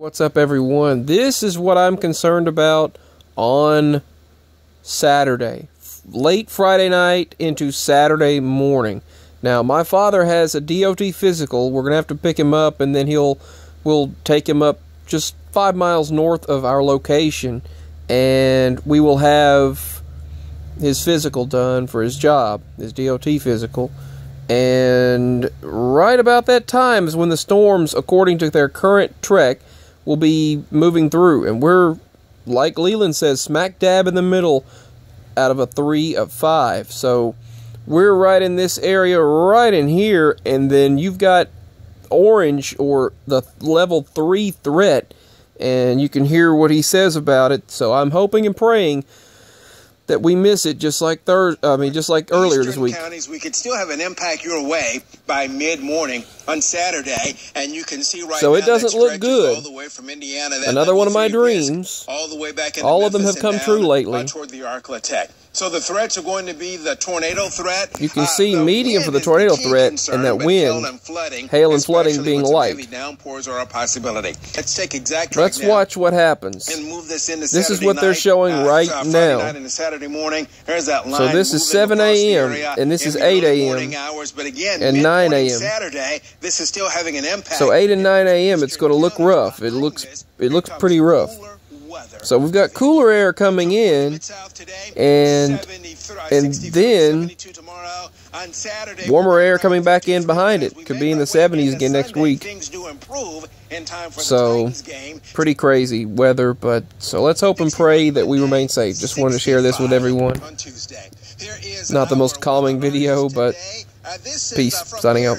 What's up, everyone? This is what I'm concerned about on Saturday, late Friday night into Saturday morning. Now, my father has a DOT physical. We're gonna have to pick him up, and then he'll we'll take him up just five miles north of our location, and we will have his physical done for his job, his DOT physical. And right about that time is when the storms, according to their current trek, will be moving through. And we're, like Leland says, smack dab in the middle out of a three of five. So we're right in this area, right in here. And then you've got orange or the level three threat. And you can hear what he says about it. So I'm hoping and praying that we miss it just like third I mean just like earlier Eastern this week. Counties, we could still have an impact your way by mid-morning on Saturday, and you can see right So it doesn't look good. All the way from Indiana, Another one of my level three risk, dreams. all the way back into All of them have come true lately. uh, toward the. So the threats are going to be the tornado threat. You can Uh, see the medium for the tornado key threat, concern, and that wind, hail and flooding, hail and flooding being light. Heavy downpours are a possibility. Let's take exact Let's now watch what happens. and move this into This is Saturday what they're showing uh, right uh, now. Saturday morning. Here's that line. So this is 7 a.m., and this is 8 a.m., hours. But again, and 9 a.m.. Saturday, this is still having an impact. So 8 and 9 a.m. it's going to look rough. It looks it looks pretty rough. So we've got cooler air coming in and and then warmer air coming back in behind it. Could be in the 70s again next week. So pretty crazy weather, but so let's hope and pray that we remain safe. Just wanted to share this with everyone. Not the most calming video, but peace. Signing out.